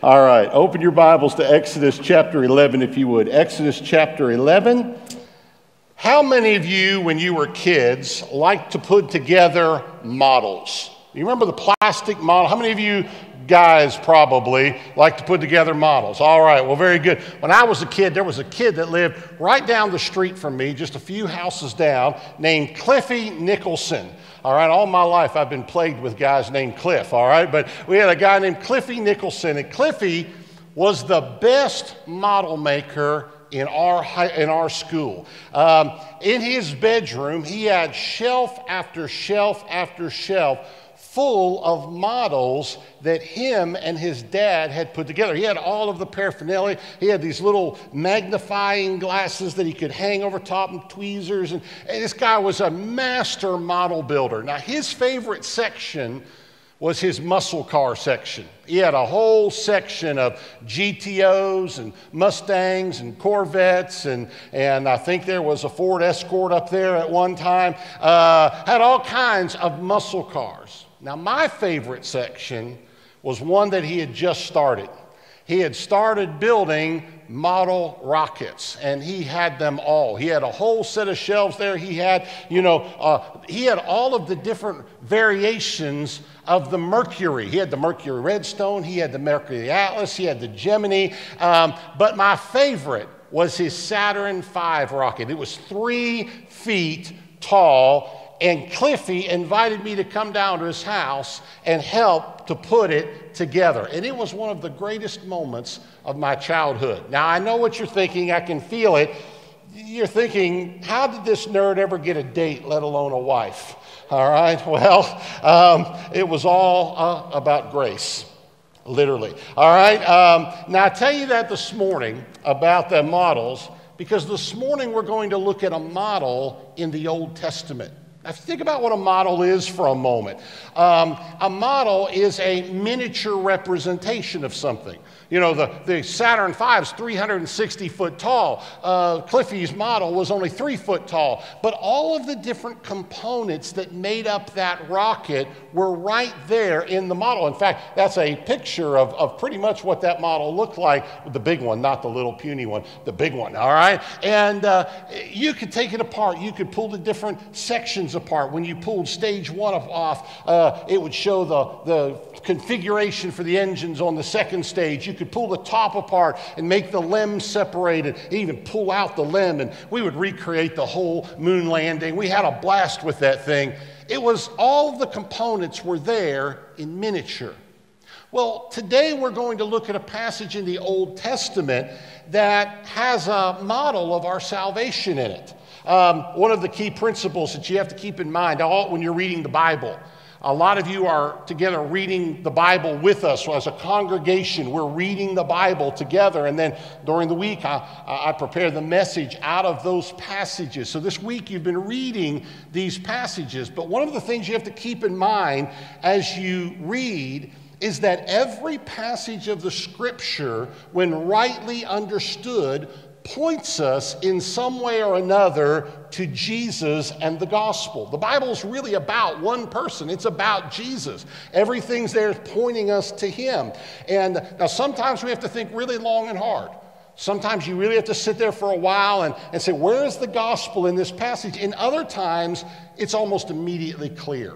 All right, open your Bibles to Exodus chapter 11, if you would. Exodus chapter 11. How many of you, when you were kids, liked to put together models? You remember the plastic model? How many of you guys probably like to put together models. All right, well, very good. When I was a kid, there was a kid that lived right down the street from me, just a few houses down, named Cliffy Nicholson. All right, all my life I've been plagued with guys named Cliff, all right? But we had a guy named Cliffy Nicholson, and Cliffy was the best model maker in our, in our school. Um, in his bedroom, he had shelf after shelf after shelf full of models that him and his dad had put together. He had all of the paraphernalia. He had these little magnifying glasses that he could hang over top and tweezers. And, and this guy was a master model builder. Now, his favorite section was his muscle car section. He had a whole section of GTOs and Mustangs and Corvettes, and, and I think there was a Ford Escort up there at one time. Uh, had all kinds of muscle cars. Now, my favorite section was one that he had just started. He had started building model rockets and he had them all. He had a whole set of shelves there. He had, you know, uh, he had all of the different variations of the Mercury. He had the Mercury Redstone, he had the Mercury Atlas, he had the Gemini. Um, but my favorite was his Saturn V rocket. It was three feet tall and Cliffy invited me to come down to his house and help to put it together. And it was one of the greatest moments of my childhood. Now, I know what you're thinking, I can feel it. You're thinking, how did this nerd ever get a date, let alone a wife? All right, well, um, it was all uh, about grace literally. All right. Um, now, I tell you that this morning about the models because this morning we're going to look at a model in the Old Testament. Think about what a model is for a moment. Um, a model is a miniature representation of something. You know, the, the Saturn V is 360 foot tall. Uh, Cliffy's model was only three foot tall. But all of the different components that made up that rocket were right there in the model. In fact, that's a picture of, of pretty much what that model looked like. The big one, not the little puny one, the big one, all right? And uh, you could take it apart. You could pull the different sections apart. When you pulled stage one off, uh, it would show the, the configuration for the engines on the second stage. You could pull the top apart and make the LEMs separated, even pull out the LEM, and we would recreate the whole moon landing. We had a blast with that thing. It was all the components were there in miniature. Well, today we're going to look at a passage in the Old Testament that has a model of our salvation in it. Um, one of the key principles that you have to keep in mind when you're reading the Bible a lot of you are together reading the Bible with us as a congregation. We're reading the Bible together. And then during the week, I, I prepare the message out of those passages. So this week, you've been reading these passages. But one of the things you have to keep in mind as you read is that every passage of the scripture, when rightly understood, points us in some way or another to Jesus and the gospel. The Bible is really about one person, it's about Jesus. Everything's there pointing us to him. And now sometimes we have to think really long and hard. Sometimes you really have to sit there for a while and, and say, Where is the gospel in this passage? In other times, it's almost immediately clear.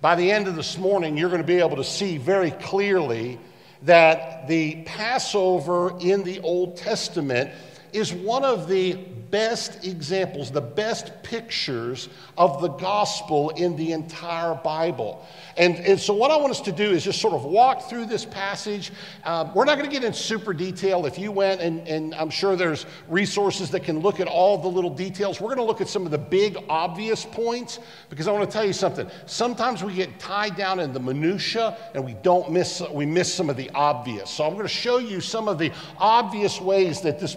By the end of this morning, you're going to be able to see very clearly that the Passover in the Old Testament is one of the best examples, the best pictures of the gospel in the entire Bible. And, and so, what I want us to do is just sort of walk through this passage. Uh, we're not going to get in super detail. If you went, and, and I'm sure there's resources that can look at all the little details, we're going to look at some of the big, obvious points because I want to tell you something. Sometimes we get tied down in the minutia and we don't miss, we miss some of the obvious. So, I'm going to show you some of the obvious ways that this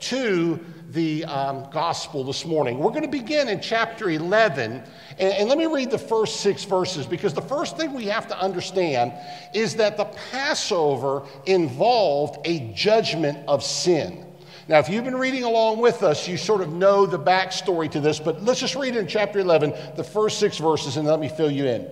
to the um, gospel this morning. We're going to begin in chapter 11, and, and let me read the first six verses because the first thing we have to understand is that the Passover involved a judgment of sin. Now, if you've been reading along with us, you sort of know the backstory to this, but let's just read in chapter 11, the first six verses, and let me fill you in.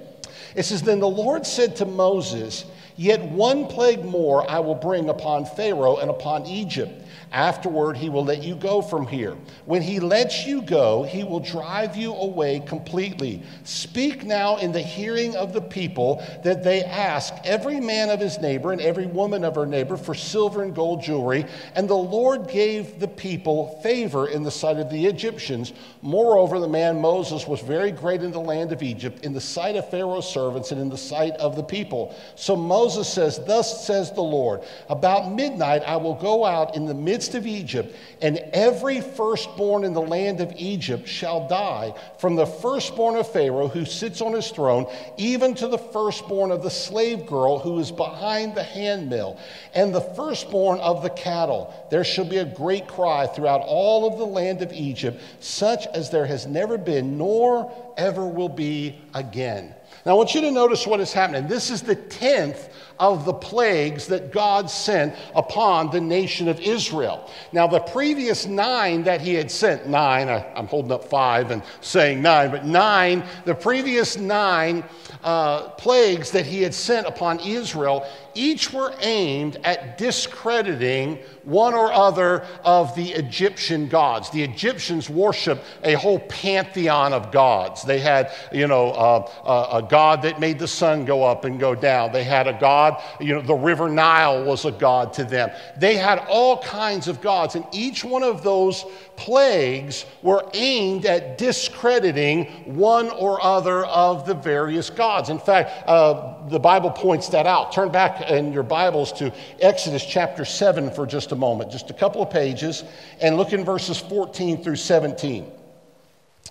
It says, Then the Lord said to Moses, Yet one plague more I will bring upon Pharaoh and upon Egypt. Afterward, he will let you go from here. When he lets you go, he will drive you away completely. Speak now in the hearing of the people that they ask every man of his neighbor and every woman of her neighbor for silver and gold jewelry. And the Lord gave the people favor in the sight of the Egyptians. Moreover, the man Moses was very great in the land of Egypt, in the sight of Pharaoh's servants and in the sight of the people. So Moses says, Thus says the Lord, about midnight I will go out in the midst midst of Egypt, and every firstborn in the land of Egypt shall die, from the firstborn of Pharaoh who sits on his throne, even to the firstborn of the slave girl who is behind the handmill, and the firstborn of the cattle. There shall be a great cry throughout all of the land of Egypt, such as there has never been, nor ever will be again. Now, I want you to notice what is happening. This is the 10th of the plagues that God sent upon the nation of Israel. Now, the previous nine that he had sent, nine, I, am holding up five and saying nine, but nine, the previous nine uh, plagues that he had sent upon Israel, each were aimed at discrediting one or other of the Egyptian gods. The Egyptians worshiped a whole pantheon of gods. They had, you know, uh, uh, a god that made the sun go up and go down. They had a god, you know, the river Nile was a god to them. They had all kinds of gods, and each one of those plagues were aimed at discrediting one or other of the various gods. In fact, uh, the Bible points that out. Turn back in your Bibles to Exodus chapter 7 for just a moment, just a couple of pages, and look in verses 14 through 17.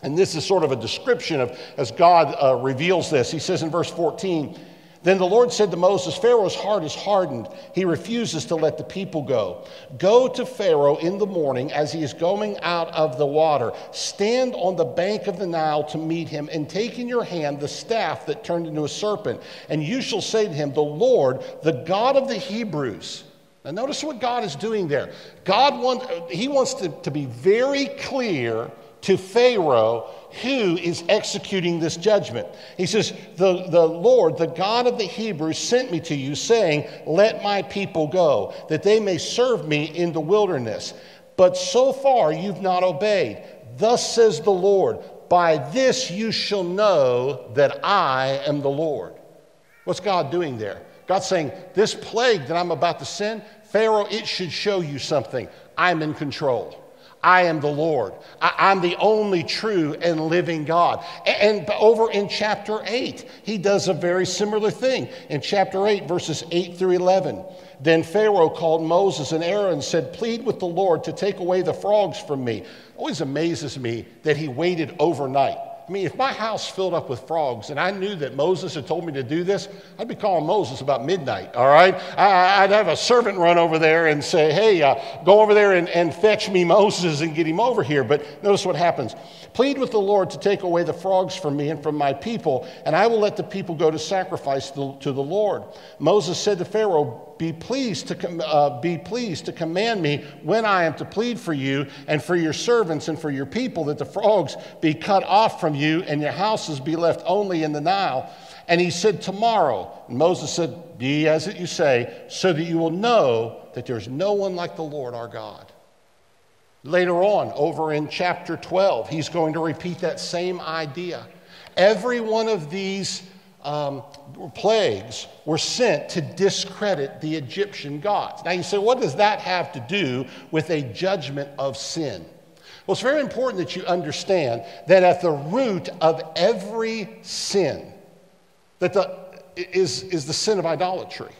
And this is sort of a description of as God uh, reveals this. He says in verse 14, then the Lord said to Moses, Pharaoh's heart is hardened. He refuses to let the people go. Go to Pharaoh in the morning as he is going out of the water. Stand on the bank of the Nile to meet him, and take in your hand the staff that turned into a serpent. And you shall say to him, The Lord, the God of the Hebrews. Now, notice what God is doing there. God wants, he wants to, to be very clear to Pharaoh who is executing this judgment. He says, the, the Lord, the God of the Hebrews, sent me to you, saying, Let my people go, that they may serve me in the wilderness. But so far you've not obeyed. Thus says the Lord, By this you shall know that I am the Lord. What's God doing there? God's saying, This plague that I'm about to send, Pharaoh, it should show you something. I'm in control. I am the Lord. I, am the only true and living God. And, and over in chapter 8, he does a very similar thing. In chapter 8, verses 8 through 11, then Pharaoh called Moses and Aaron and said, Plead with the Lord to take away the frogs from me. Always amazes me that he waited overnight. I mean, if my house filled up with frogs and I knew that Moses had told me to do this, I'd be calling Moses about midnight, all right? I, would have a servant run over there and say, hey, uh, go over there and, and fetch me Moses and get him over here. But notice what happens. Plead with the Lord to take away the frogs from me and from my people, and I will let the people go to sacrifice to, to the Lord. Moses said to Pharaoh, be pleased to uh, be pleased to command me when I am to plead for you and for your servants and for your people that the frogs be cut off from you and your houses be left only in the Nile. And he said, Tomorrow. And Moses said, Be as it you say, so that you will know that there's no one like the Lord our God. Later on, over in chapter 12, he's going to repeat that same idea. Every one of these um, plagues were sent to discredit the Egyptian gods. Now you say, what does that have to do with a judgment of sin? Well, it's very important that you understand that at the root of every sin that the, is, is the sin of idolatry.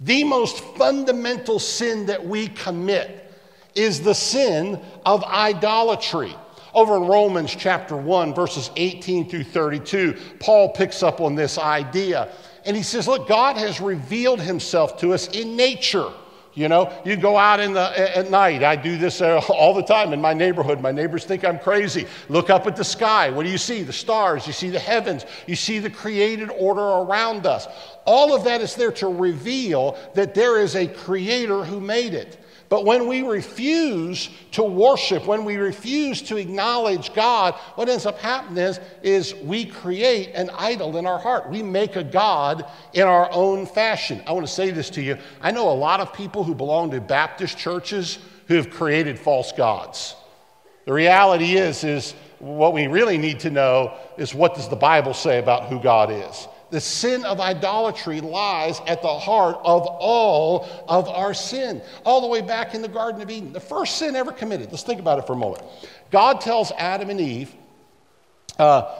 The most fundamental sin that we commit is the sin of idolatry. Over in Romans chapter 1, verses 18 through 32, Paul picks up on this idea. And he says, Look, God has revealed himself to us in nature. You know, you go out in the, at night. I do this uh, all the time in my neighborhood. My neighbors think I'm crazy. Look up at the sky. What do you see? The stars. You see the heavens. You see the created order around us. All of that is there to reveal that there is a creator who made it. But when we refuse to worship, when we refuse to acknowledge God, what ends up happening is, is we create an idol in our heart. We make a God in our own fashion. I want to say this to you. I know a lot of people who belong to Baptist churches who have created false gods. The reality is, is what we really need to know is what does the Bible say about who God is? The sin of idolatry lies at the heart of all of our sin, all the way back in the Garden of Eden. The first sin ever committed. Let's think about it for a moment. God tells Adam and Eve, uh,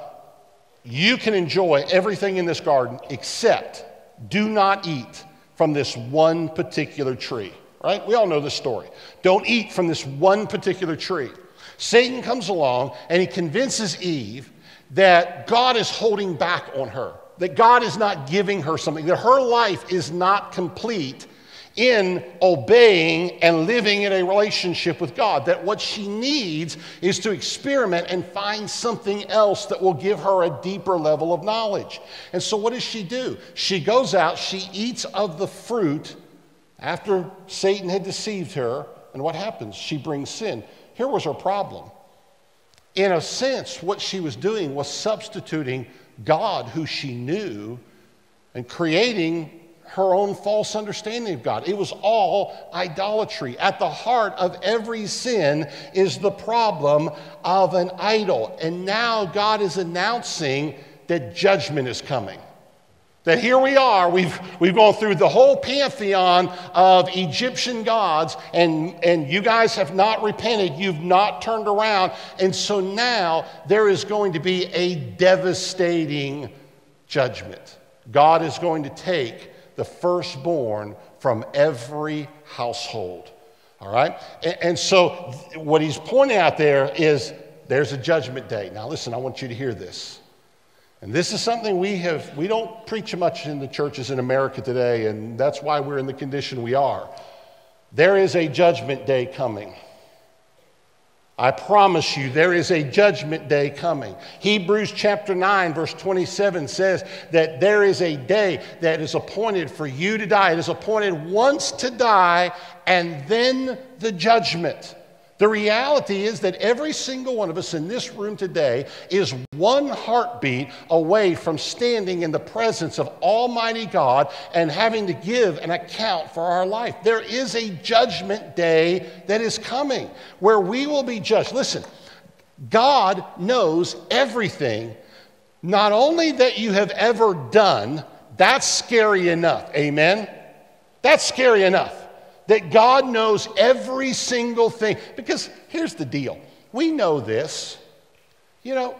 You can enjoy everything in this garden except do not eat from this one particular tree. Right? We all know this story. Don't eat from this one particular tree. Satan comes along and he convinces Eve that God is holding back on her that God is not giving her something, that her life is not complete in obeying and living in a relationship with God. That what she needs is to experiment and find something else that will give her a deeper level of knowledge. And so, what does she do? She goes out, she eats of the fruit after Satan had deceived her. And what happens? She brings sin. Here was her problem. In a sense, what she was doing was substituting God who she knew and creating her own false understanding of God. It was all idolatry. At the heart of every sin is the problem of an idol. And now God is announcing that judgment is coming. That here we are, we've, we've gone through the whole pantheon of Egyptian gods, and, and you guys have not repented, you've not turned around. And so now there is going to be a devastating judgment. God is going to take the firstborn from every household. All right? And, and so what he's pointing out there is there's a judgment day. Now, listen, I want you to hear this. And this is something we have, we don't preach much in the churches in America today, and that's why we're in the condition we are. There is a judgment day coming. I promise you, there is a judgment day coming. Hebrews chapter 9, verse 27 says that there is a day that is appointed for you to die. It is appointed once to die, and then the judgment. The reality is that every single one of us in this room today is one heartbeat away from standing in the presence of Almighty God and having to give an account for our life. There is a judgment day that is coming where we will be judged. Listen, God knows everything, not only that you have ever done, that's scary enough. Amen? That's scary enough that God knows every single thing. Because here's the deal we know this. You know,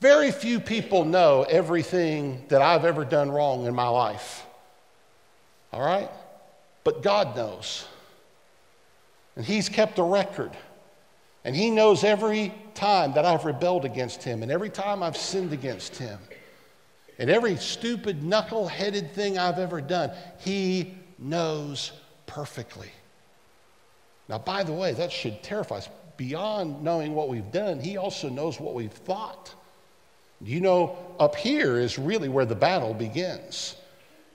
very few people know everything that I've ever done wrong in my life. All right? But God knows. And He's kept a record. And He knows every time that I've rebelled against Him and every time I've sinned against Him and every stupid, knuckle headed thing I've ever done. He knows perfectly. Now, by the way, that should terrify us. Beyond knowing what we've done, He also knows what we've thought. You know, up here is really where the battle begins.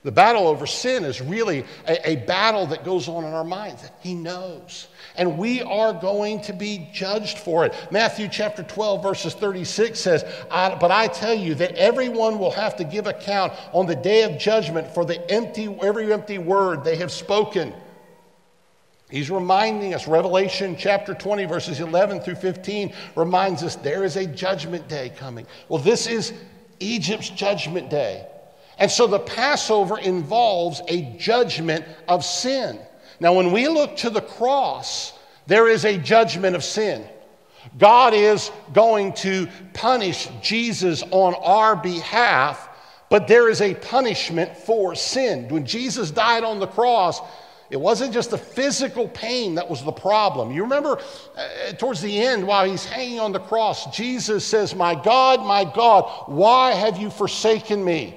The battle over sin is really a, a, battle that goes on in our minds. He knows. And we are going to be judged for it. Matthew chapter 12, verses 36 says, But I tell you that everyone will have to give account on the day of judgment for the empty, every empty word they have spoken. He's reminding us, Revelation chapter 20, verses 11 through 15, reminds us there is a judgment day coming. Well, this is Egypt's judgment day. And so the Passover involves a judgment of sin. Now, when we look to the cross, there is a judgment of sin. God is going to punish Jesus on our behalf, but there is a punishment for sin. When Jesus died on the cross, it wasn't just the physical pain that was the problem. You remember uh, towards the end, while he's hanging on the cross, Jesus says, My God, my God, why have you forsaken me?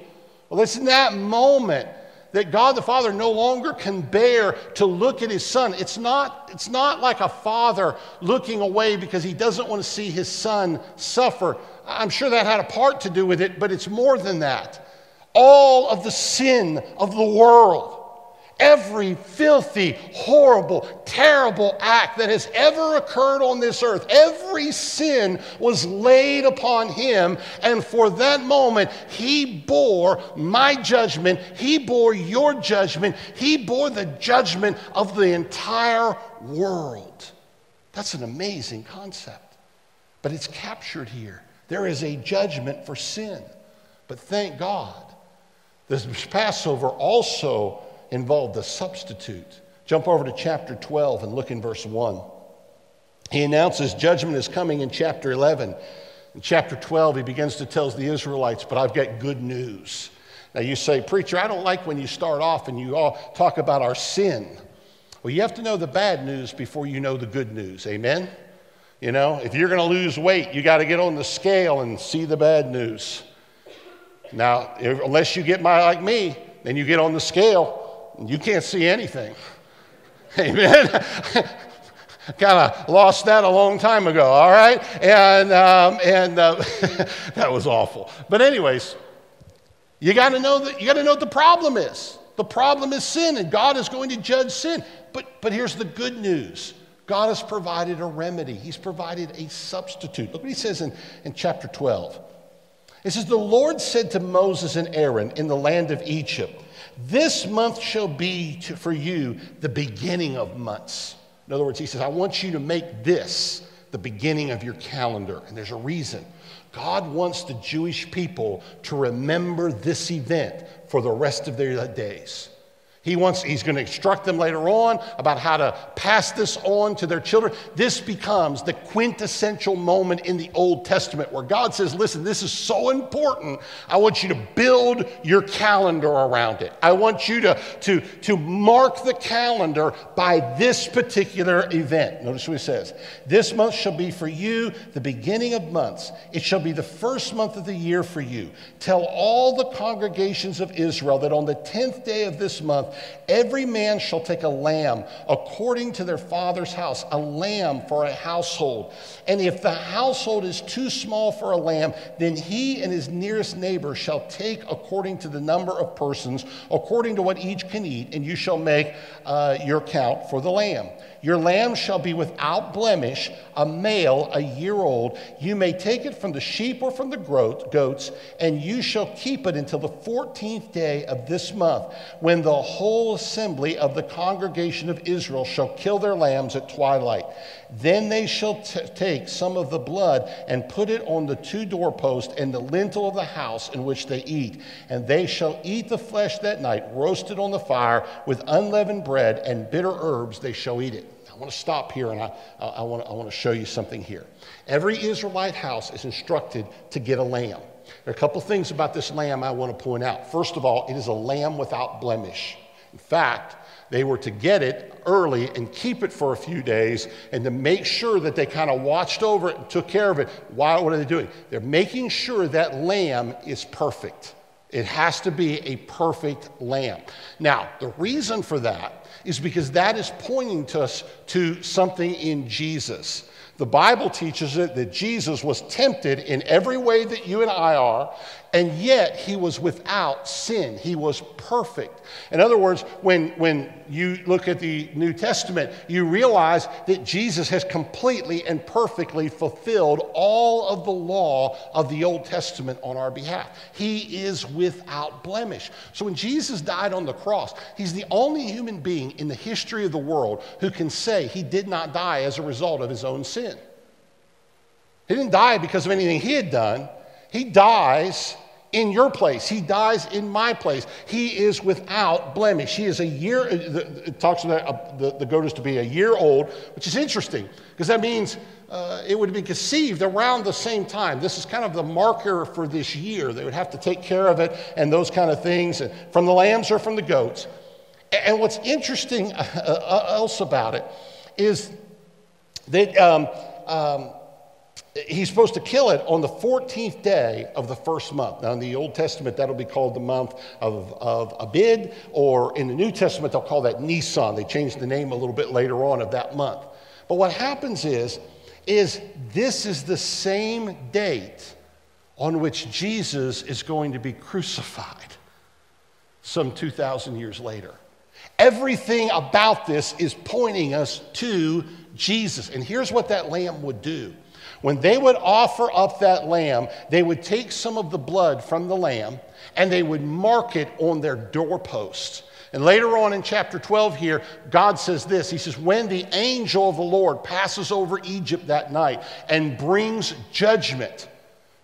Well, it's in that moment that God the Father no longer can bear to look at his son. It's not, it's not like a father looking away because he doesn't want to see his son suffer. I'm sure that had a part to do with it, but it's more than that. All of the sin of the world every filthy, horrible, terrible act that has ever occurred on this earth. Every sin was laid upon him, and for that moment, he bore my judgment. He bore your judgment. He bore the judgment of the entire world. That's an amazing concept, but it's captured here. There is a judgment for sin, but thank God. This Passover also involved the substitute. Jump over to chapter 12 and look in verse 1. He announces judgment is coming in chapter 11. In chapter 12, he begins to tell the Israelites, but I've got good news. Now you say, Preacher, I don't like when you start off and you all talk about our sin. Well, you have to know the bad news before you know the good news. Amen? You know, if you're going to lose weight, you got to get on the scale and see the bad news. Now, unless you get my like me, then you get on the scale you can't see anything. Amen. kind of lost that a long time ago, all right? And, um, and uh, that was awful. But, anyways, you got to know that you got to know what the problem is. The problem is sin, and God is going to judge sin. But, but here's the good news God has provided a remedy, He's provided a substitute. Look what He says in, in chapter 12. It says, The Lord said to Moses and Aaron in the land of Egypt, this month shall be to, for you the beginning of months. In other words, he says, I want you to make this the beginning of your calendar. And there's a reason. God wants the Jewish people to remember this event for the rest of their days. He wants, he's going to instruct them later on about how to pass this on to their children. This becomes the quintessential moment in the Old Testament where God says, Listen, this is so important. I want you to build your calendar around it. I want you to, to, to mark the calendar by this particular event. Notice what he says This month shall be for you the beginning of months, it shall be the first month of the year for you. Tell all the congregations of Israel that on the 10th day of this month, Every man shall take a lamb according to their father's house, a lamb for a household. And if the household is too small for a lamb, then he and his nearest neighbor shall take according to the number of persons, according to what each can eat, and you shall make uh, your count for the lamb. Your lamb shall be without blemish, a male, a year old. You may take it from the sheep or from the goats, and you shall keep it until the 14th day of this month, when the whole assembly of the congregation of Israel shall kill their lambs at twilight. Then they shall take some of the blood and put it on the two doorposts and the lintel of the house in which they eat. And they shall eat the flesh that night, roasted on the fire with unleavened bread and bitter herbs, they shall eat it. I want to stop here and I, I, want, I want to show you something here. Every Israelite house is instructed to get a lamb. There are a couple things about this lamb I want to point out. First of all, it is a lamb without blemish. In fact, they were to get it early and keep it for a few days and to make sure that they kind of watched over it and took care of it. Why, what are they doing? They're making sure that lamb is perfect. It has to be a perfect lamb. Now, the reason for that is because that is pointing to us to something in Jesus. The Bible teaches it that Jesus was tempted in every way that you and I are, and yet he was without sin. He was perfect. In other words, when, when you look at the New Testament, you realize that Jesus has completely and perfectly fulfilled all of the law of the Old Testament on our behalf. He is without blemish. So when Jesus died on the cross, he's the only human being in the history of the world who can say he did not die as a result of his own sin. He didn't die because of anything he had done. He dies in your place. He dies in my place. He is without blemish. He is a year, uh, it talks about uh, the, the goat is to be a year old, which is interesting because that means uh, it would be conceived around the same time. This is kind of the marker for this year. They would have to take care of it and those kind of things from the lambs or from the goats. And what's interesting uh, else about it is that um, um, he's supposed to kill it on the 14th day of the first month. Now, in the Old Testament, that'll be called the month of, of Abib, or in the New Testament, they'll call that Nisan. They changed the name a little bit later on of that month. But what happens is, is this is the same date on which Jesus is going to be crucified some 2,000 years later. Everything about this is pointing us to Jesus. And here's what that lamb would do. When they would offer up that lamb, they would take some of the blood from the lamb and they would mark it on their doorpost. And later on in chapter 12 here, God says this He says, When the angel of the Lord passes over Egypt that night and brings judgment,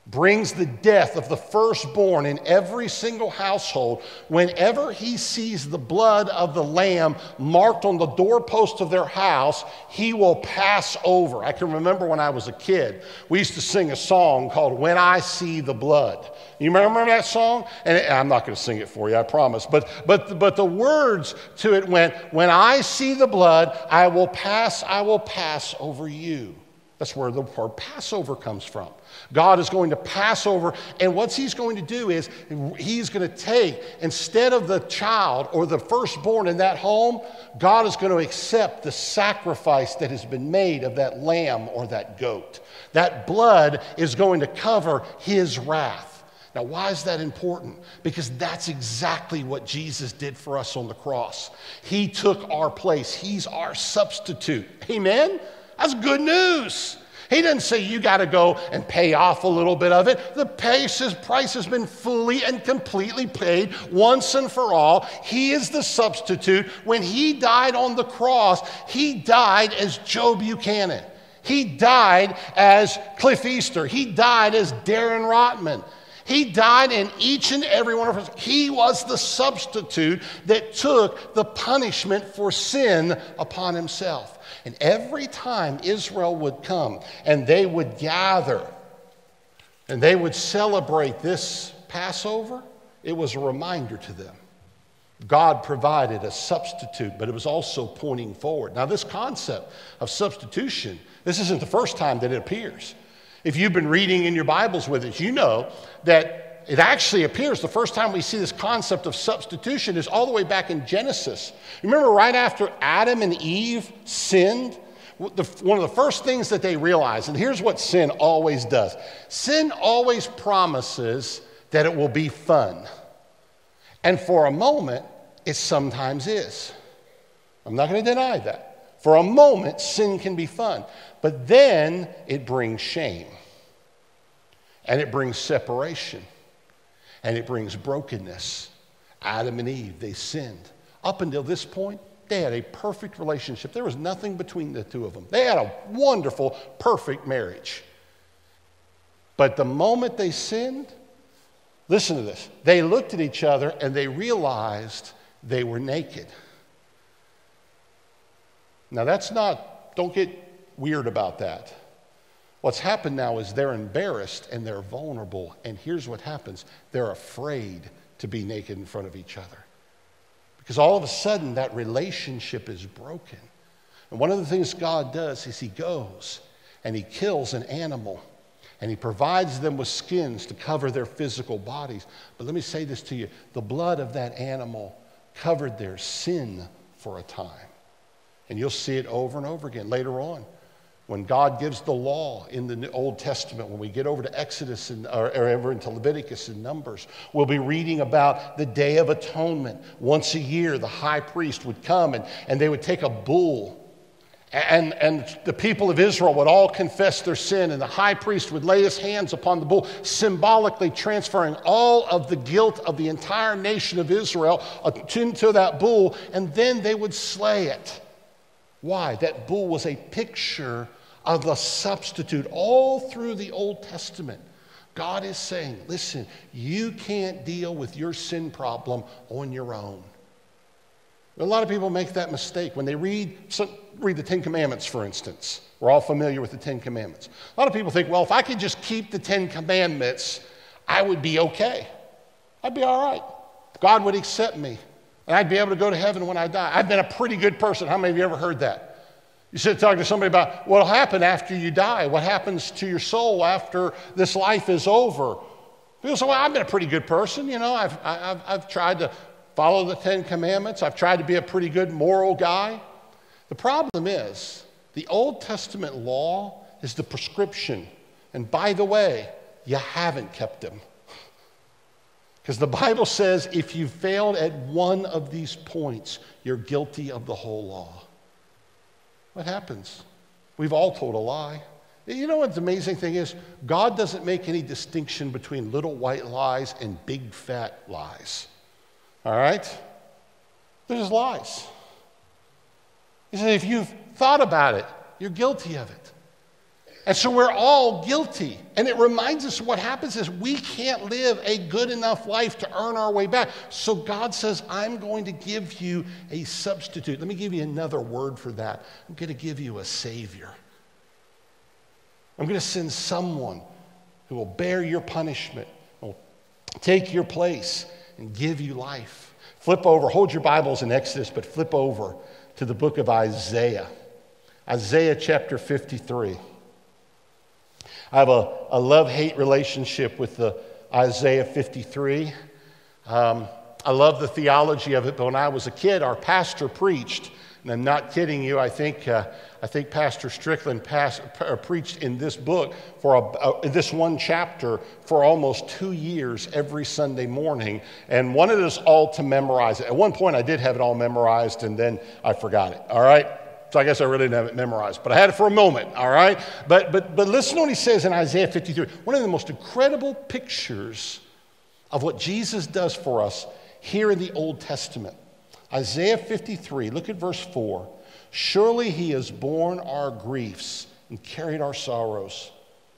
brings the death of the firstborn in every single household, whenever he sees the blood of the lamb marked on the doorpost of their house, he will pass over. I can remember when I was a kid, we used to sing a song called When I See the Blood. You remember that song? And I'm not going to sing it for you, I promise. But, but, but the words to it went, When I see the blood, I will pass, I will pass over you. That's where the word Passover comes from. God is going to pass over, and what He's going to do is He's going to take, instead of the child or the firstborn in that home, God is going to accept the sacrifice that has been made of that lamb or that goat. That blood is going to cover His wrath. Now, why is that important? Because that's exactly what Jesus did for us on the cross. He took our place, He's our substitute. Amen? That's good news. He doesn't say you got to go and pay off a little bit of it. The price has been fully and completely paid once and for all. He is the substitute. When he died on the cross, he died as Joe Buchanan. He died as Cliff Easter. He died as Darren Rotman. He died in each and every one of us. He was the substitute that took the punishment for sin upon himself. And every time Israel would come and they would gather and they would celebrate this Passover, it was a reminder to them. God provided a substitute, but it was also pointing forward. Now, this concept of substitution, this isn't the first time that it appears. If you've been reading in your Bibles with us, you know that it actually appears the first time we see this concept of substitution is all the way back in Genesis. Remember, right after Adam and Eve sinned, one of the first things that they realized, and here's what sin always does sin always promises that it will be fun. And for a moment, it sometimes is. I'm not going to deny that. For a moment, sin can be fun, but then it brings shame and it brings separation and it brings brokenness. Adam and Eve, they sinned. Up until this point, they had a perfect relationship. There was nothing between the two of them. They had a wonderful, perfect marriage. But the moment they sinned, listen to this, they looked at each other and they realized they were naked. Now, that's not, don't get weird about that. What's happened now is they're embarrassed and they're vulnerable. And here's what happens they're afraid to be naked in front of each other. Because all of a sudden, that relationship is broken. And one of the things God does is He goes and He kills an animal and He provides them with skins to cover their physical bodies. But let me say this to you the blood of that animal covered their sin for a time. And you'll see it over and over again later on. When God gives the law in the Old Testament, when we get over to Exodus and, or, or over into Leviticus and Numbers, we'll be reading about the Day of Atonement. Once a year, the high priest would come and, and they would take a bull. And, and the people of Israel would all confess their sin, and the high priest would lay his hands upon the bull, symbolically transferring all of the guilt of the entire nation of Israel into that bull, and then they would slay it. Why? That bull was a picture of the substitute all through the Old Testament. God is saying, listen, you can't deal with your sin problem on your own. A lot of people make that mistake when they read, read the Ten Commandments, for instance. We're all familiar with the Ten Commandments. A lot of people think, well, if I could just keep the Ten Commandments, I would be okay. I'd be all right. God would accept me, and I'd be able to go to heaven when I die. I've been a pretty good person. How many of you ever heard that? You sit talking to somebody about what'll happen after you die, what happens to your soul after this life is over. People say, Well, I've been a pretty good person. You know, I've, I've, I've tried to follow the Ten Commandments, I've tried to be a pretty good moral guy. The problem is, the Old Testament law is the prescription. And by the way, you haven't kept them. Because the Bible says if you failed at one of these points, you're guilty of the whole law. What happens? We've all told a lie. You know what the amazing thing is? God doesn't make any distinction between little white lies and big fat lies. All right? They're just lies. He said, if you've thought about it, you're guilty of it. And so we're all guilty. And it reminds us what happens is we can't live a good enough life to earn our way back. So God says, I'm going to give you a substitute. Let me give you another word for that. I'm going to give you a savior. I'm going to send someone who will bear your punishment, will take your place, and give you life. Flip over, hold your Bibles in Exodus, but flip over to the book of Isaiah. Isaiah chapter 53. I have a, a love hate relationship with the Isaiah 53. Um, I love the theology of it, but when I was a kid, our pastor preached, and I'm not kidding you, I think, uh, I think Pastor Strickland uh, preached in this book for a, uh, this one chapter for almost two years every Sunday morning and wanted us all to memorize it. At one point, I did have it all memorized, and then I forgot it, all right? So I guess I really didn't have it memorized, but I had it for a moment, all right? But, but, but listen to what he says in Isaiah 53. One of the most incredible pictures of what Jesus does for us here in the Old Testament. Isaiah 53, look at verse 4. Surely he has borne our griefs and carried our sorrows,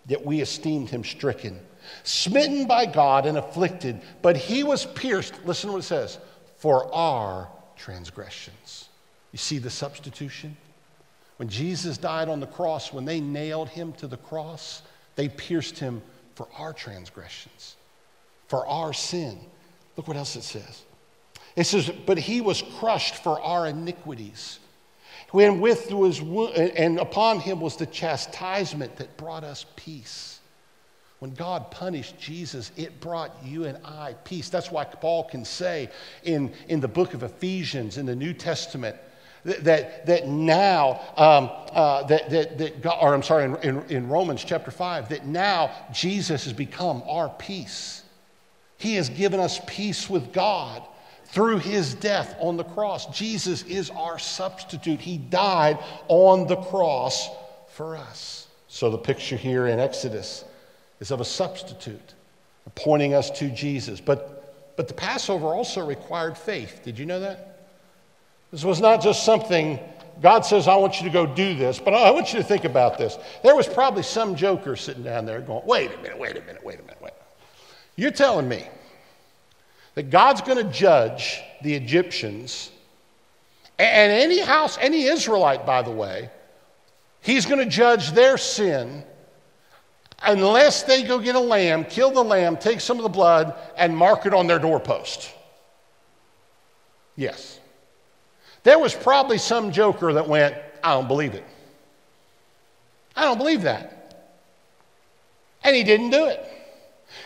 yet we esteemed him stricken, smitten by God and afflicted, but he was pierced, listen to what it says, for our transgressions. You see the substitution? When Jesus died on the cross, when they nailed him to the cross, they pierced him for our transgressions, for our sin. Look what else it says. It says, But he was crushed for our iniquities. When with was, and upon him was the chastisement that brought us peace. When God punished Jesus, it brought you and I peace. That's why Paul can say in, in the book of Ephesians in the New Testament, that, that now, um, uh, that, that, that God, or I'm sorry, in, in, in Romans chapter 5, that now Jesus has become our peace. He has given us peace with God through his death on the cross. Jesus is our substitute. He died on the cross for us. So the picture here in Exodus is of a substitute, pointing us to Jesus. But, but the Passover also required faith. Did you know that? This was not just something God says, I want you to go do this, but I want you to think about this. There was probably some joker sitting down there going, wait a minute, wait a minute, wait a minute, wait. You're telling me that God's going to judge the Egyptians and any house, any Israelite, by the way, he's going to judge their sin unless they go get a lamb, kill the lamb, take some of the blood, and mark it on their doorpost. Yes. There was probably some joker that went, I don't believe it. I don't believe that. And he didn't do it.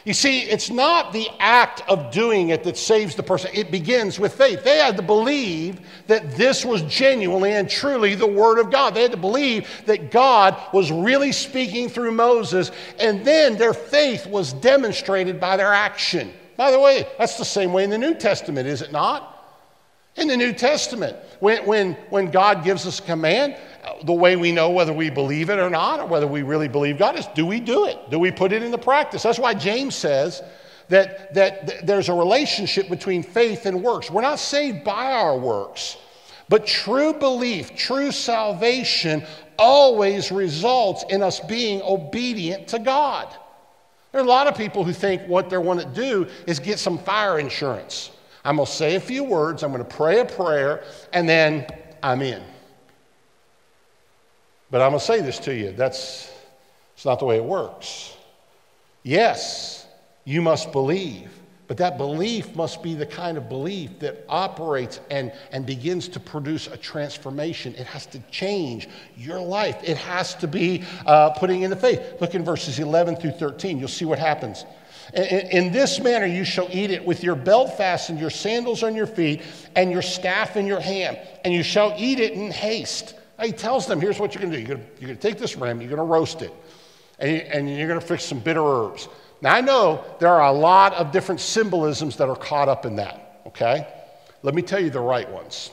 You see, it's not the act of doing it that saves the person. It begins with faith. They had to believe that this was genuinely and truly the Word of God. They had to believe that God was really speaking through Moses, and then their faith was demonstrated by their action. By the way, that's the same way in the New Testament, is it not? In the New Testament, when, when, when God gives us a command, the way we know whether we believe it or not, or whether we really believe God, is do we do it? Do we put it into practice? That's why James says that, that th- there's a relationship between faith and works. We're not saved by our works, but true belief, true salvation always results in us being obedient to God. There are a lot of people who think what they want to do is get some fire insurance. I'm going to say a few words, I'm going to pray a prayer, and then I'm in. But I'm going to say this to you that's it's not the way it works. Yes, you must believe, but that belief must be the kind of belief that operates and, and begins to produce a transformation. It has to change your life, it has to be uh, putting in the faith. Look in verses 11 through 13, you'll see what happens. In this manner you shall eat it with your belt fastened, your sandals on your feet, and your staff in your hand, and you shall eat it in haste. He tells them, here's what you're going to do. You're going to, take this ram, you're going to roast it, and, you, and you're going to fix some bitter herbs. Now, I know there are a lot of different symbolisms that are caught up in that, okay? Let me tell you the right ones.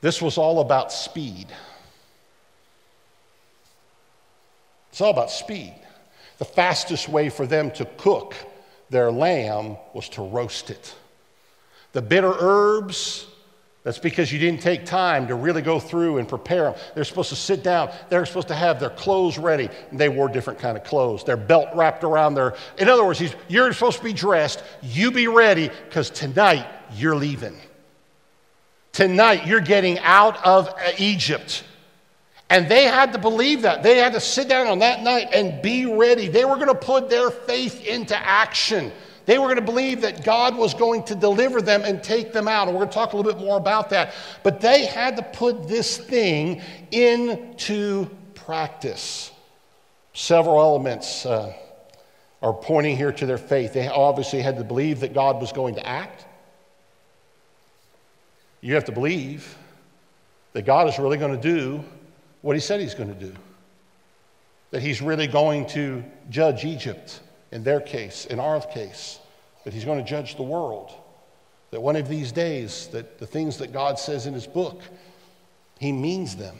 This was all about speed. It's all about speed. The fastest way for them to cook their lamb was to roast it. The bitter herbs, that's because you didn't take time to really go through and prepare them. They're supposed to sit down. They're supposed to have their clothes ready. And they wore different kind of clothes. Their belt wrapped around their. In other words, you're supposed to be dressed. You be ready because tonight you're leaving. Tonight you're getting out of Egypt. And they had to believe that. They had to sit down on that night and be ready. They were going to put their faith into action. They were going to believe that God was going to deliver them and take them out. And we're going to talk a little bit more about that. But they had to put this thing into practice. Several elements uh, are pointing here to their faith. They obviously had to believe that God was going to act. You have to believe that God is really going to do what he said he's going to do. That he's really going to judge Egypt in their case, in our case, that he's going to judge the world. That one of these days, that the things that God says in his book, he means them.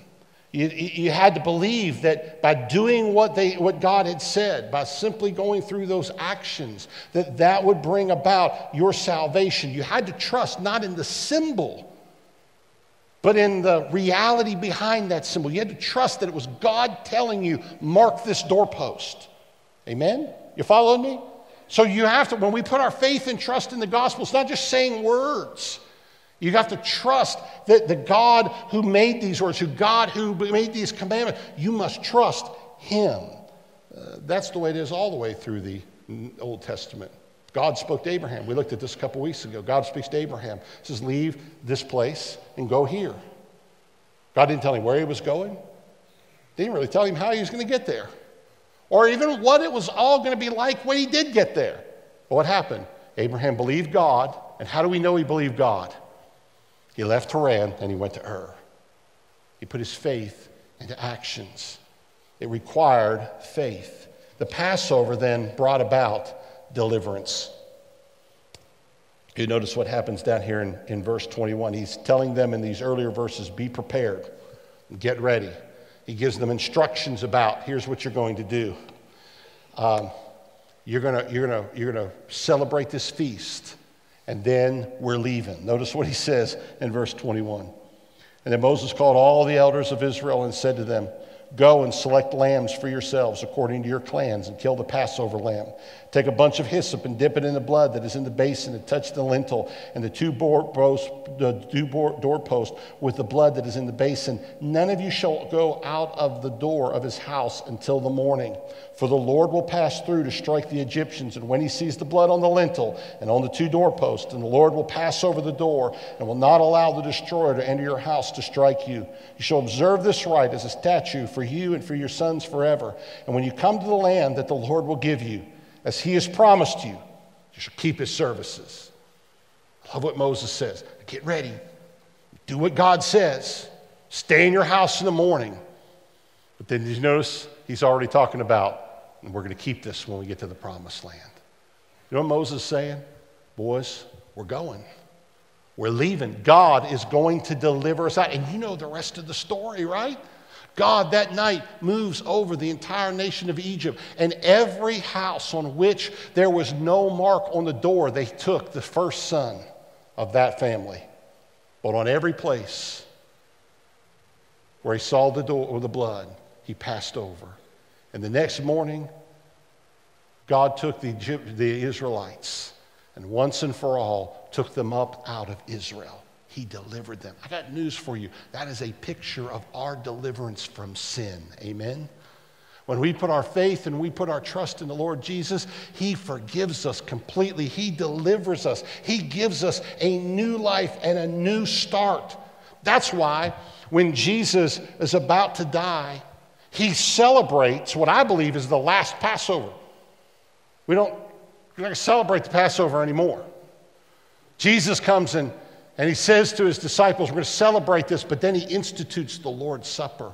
You, you, had to believe that by doing what, they, what God had said, by simply going through those actions, that that would bring about your salvation. You had to trust not in the symbol, but in the reality behind that symbol. You had to trust that it was God telling you, mark this doorpost. Amen? You following me? So you have to, when we put our faith and trust in the gospel, it's not just saying words. You have to trust that the God who made these words, who God who made these commandments, you must trust Him. Uh, that's the way it is all the way through the Old Testament. God spoke to Abraham. We looked at this a couple weeks ago. God speaks to Abraham. He says, Leave this place and go here. God didn't tell him where he was going, didn't really tell him how he was going to get there, or even what it was all going to be like when he did get there. But what happened? Abraham believed God, and how do we know he believed God? He left Haran and he went to Ur. He put his faith into actions. It required faith. The Passover then brought about deliverance. You notice what happens down here in, in verse 21. He's telling them in these earlier verses be prepared, get ready. He gives them instructions about here's what you're going to do. Um, you're going you're gonna, you're gonna celebrate this feast, and then we're leaving. Notice what he says in verse 21. And then Moses called all the elders of Israel and said to them, Go and select lambs for yourselves according to your clans and kill the Passover lamb. Take a bunch of hyssop and dip it in the blood that is in the basin and touch the lintel and the two doorposts doorpost with the blood that is in the basin. None of you shall go out of the door of his house until the morning. For the Lord will pass through to strike the Egyptians. And when he sees the blood on the lintel and on the two doorposts, and the Lord will pass over the door and will not allow the destroyer to enter your house to strike you. You shall observe this rite as a statute for you and for your sons forever. And when you come to the land that the Lord will give you, as he has promised you, you shall keep his services. I love what Moses says. Get ready. Do what God says. Stay in your house in the morning. But then you notice he's already talking about, and we're going to keep this when we get to the promised land. You know what Moses is saying? Boys, we're going. We're leaving. God is going to deliver us out. And you know the rest of the story, right? God that night moves over the entire nation of Egypt, and every house on which there was no mark on the door, they took the first son of that family. But on every place where he saw the door or the blood, he passed over. And the next morning, God took the, the Israelites and once and for all took them up out of Israel. He delivered them. I got news for you. That is a picture of our deliverance from sin. Amen. When we put our faith and we put our trust in the Lord Jesus, He forgives us completely. He delivers us. He gives us a new life and a new start. That's why when Jesus is about to die, He celebrates what I believe is the last Passover. We don't, we're not celebrate the Passover anymore. Jesus comes and and he says to his disciples, We're going to celebrate this, but then he institutes the Lord's Supper.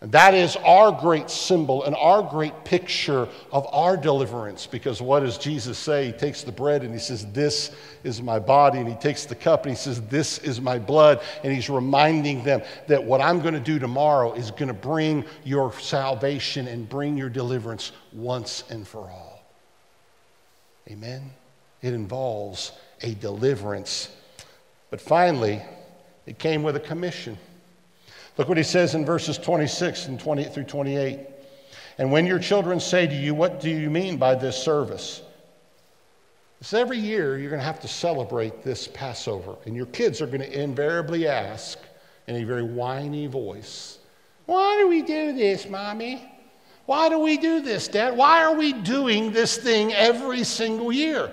And that is our great symbol and our great picture of our deliverance. Because what does Jesus say? He takes the bread and he says, This is my body. And he takes the cup and he says, This is my blood. And he's reminding them that what I'm going to do tomorrow is going to bring your salvation and bring your deliverance once and for all. Amen? It involves a deliverance. But finally, it came with a commission. Look what he says in verses 26 and 20 through 28. And when your children say to you, What do you mean by this service? So every year you're going to have to celebrate this Passover, and your kids are going to invariably ask in a very whiny voice, Why do we do this, mommy? Why do we do this, dad? Why are we doing this thing every single year?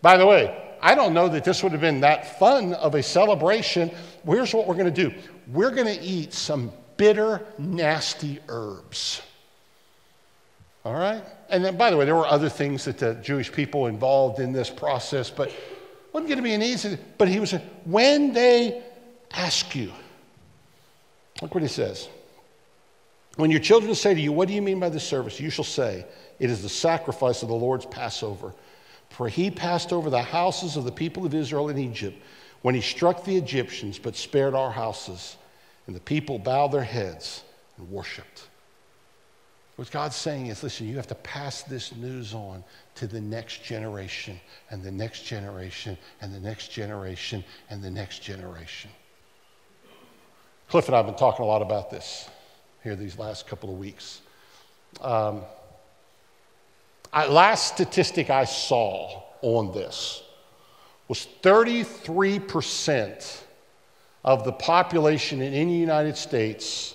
By the way, I don't know that this would have been that fun of a celebration. Here's what we're going to do we're going to eat some bitter, nasty herbs. All right? And then, by the way, there were other things that the Jewish people involved in this process, but it wasn't going to be an easy. But he was, when they ask you, look what he says. When your children say to you, What do you mean by this service? You shall say, It is the sacrifice of the Lord's Passover. For he passed over the houses of the people of Israel in Egypt when he struck the Egyptians, but spared our houses. And the people bowed their heads and worshiped. What God's saying is listen, you have to pass this news on to the next generation, and the next generation, and the next generation, and the next generation. Cliff and I have been talking a lot about this here these last couple of weeks. Um, I, last statistic I saw on this was 33% of the population in the United States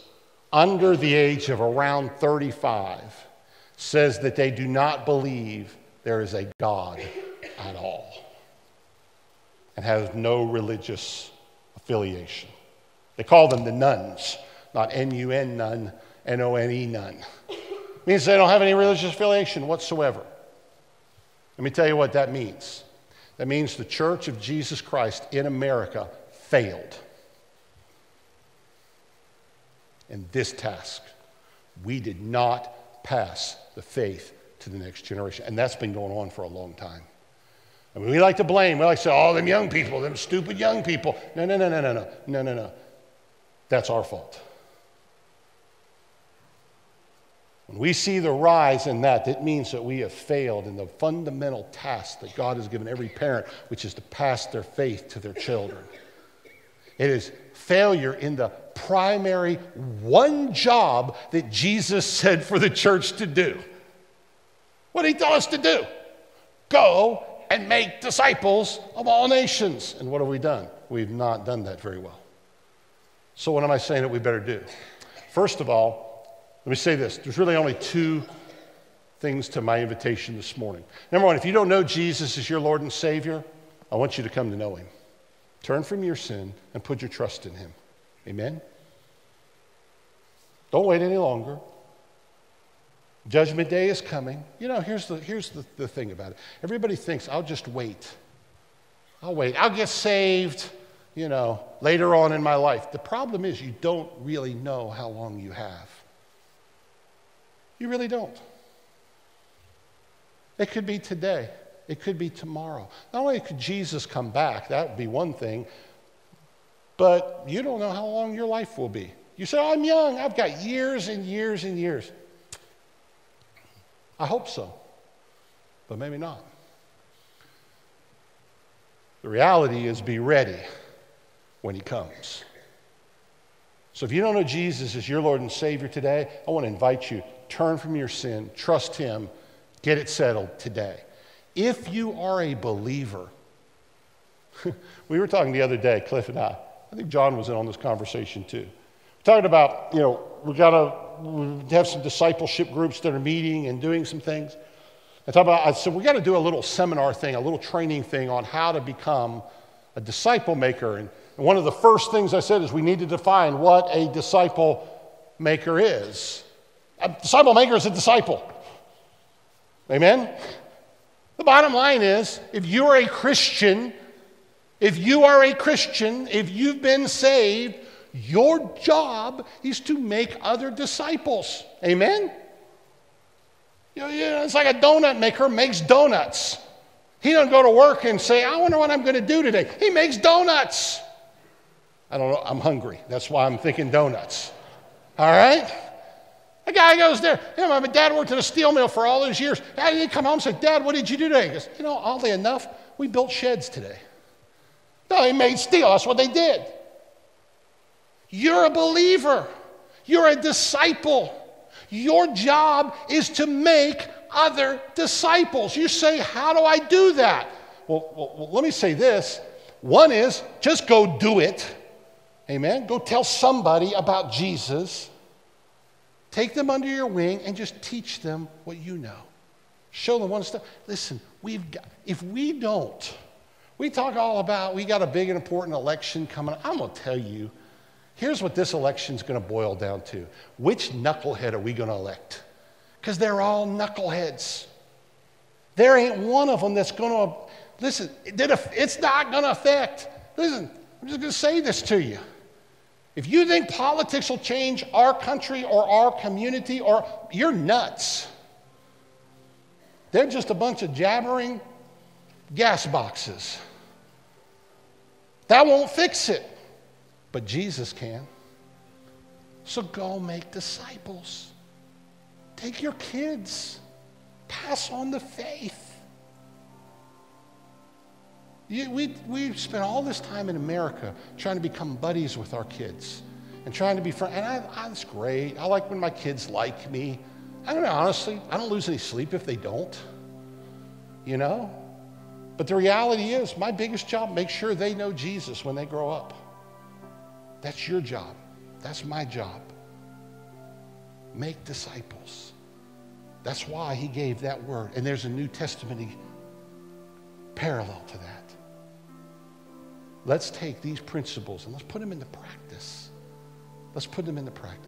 under the age of around 35 says that they do not believe there is a God at all and has no religious affiliation. They call them the nones, not N U N none, N O N E none. Means they don't have any religious affiliation whatsoever. Let me tell you what that means. That means the Church of Jesus Christ in America failed in this task. We did not pass the faith to the next generation. And that's been going on for a long time. I mean, we like to blame. We like to say, oh, them young people, them stupid young people. No, no, no, no, no, no, no, no, no. That's our fault. When we see the rise in that, it means that we have failed in the fundamental task that God has given every parent, which is to pass their faith to their children. It is failure in the primary one job that Jesus said for the church to do. What did he tell us to do? Go and make disciples of all nations. And what have we done? We've not done that very well. So, what am I saying that we better do? First of all, let me say this there's really only two things to my invitation this morning. Number one, if you don't know Jesus as your Lord and Savior, I want you to come to know Him. Turn from your sin and put your trust in Him. Amen? Don't wait any longer. Judgment day is coming. You know, here's the, here's the, the thing about it. Everybody thinks, I'll just wait. I'll wait. I'll get saved, you know, later on in my life. The problem is you don't really know how long you have. You really don't. It could be today. It could be tomorrow. Not only could Jesus come back, that would be one thing, but you don't know how long your life will be. You say, oh, I'm young, I've got years and years and years. I hope so, but maybe not. The reality is be ready when he comes. So if you don't know Jesus as your Lord and Savior today, I want to invite you turn from your sin, trust Him, get it settled today. If you are a believer, we were talking the other day, Cliff and I. I think John was in on this conversation too. We're talking about, you know, we got to have some discipleship groups that are meeting and doing some things. I talk about, I said, we got to do a little seminar thing, a little training thing on how to become a disciple maker. And one of the first things I said is we need to define what a disciple maker is. A disciple maker is a disciple. Amen? The bottom line is if you are a Christian, if you are a Christian, if you've been saved, Your job is to make other disciples. Amen? You know, it's like a donut maker makes donuts. He doesn't go to work and say, I wonder what I'm going to do today. He makes donuts. I don't know, I'm hungry. That's why I'm thinking donuts. All right? The guy goes there. You know, my dad worked at a steel mill for all those years. And he come home and say, Dad, what did you do today? He goes, You know, oddly enough, we built sheds today. No, he made steel. That's what they did. You're a believer. You're a disciple. Your job is to make other disciples. You say, How do I do that? Well, well, let me say this. One is just go do it. Amen. Go tell somebody about Jesus. Take them under your wing and just teach them what you know. Show them one stuff. Listen, we've got, if we don't, we talk all about we got a big and important election coming. I'm going to tell you, here's what this election is going to boil down to. Which knucklehead are we going to elect? Because they're all knuckleheads. There ain't one of them that's going to, listen, it's not going to affect. Listen, I'm just going to say this to you. If you think politics will change our country or our community, or you're nuts. They're just a bunch of jabbering gas boxes. That won't fix it, but Jesus can. So go make disciples. Take your kids, pass on the faith. We, we spent all this time in America trying to become buddies with our kids and trying to be friends. And I, I, that's great. I like when my kids like me. I don't know, honestly, I don't lose any sleep if they don't, you know? But the reality is, my biggest job, make sure they know Jesus when they grow up. That's your job. That's my job. Make disciples. That's why he gave that word. And there's a New Testament parallel to that. Let's take these principles and let's put them into practice. Let's put them into practice.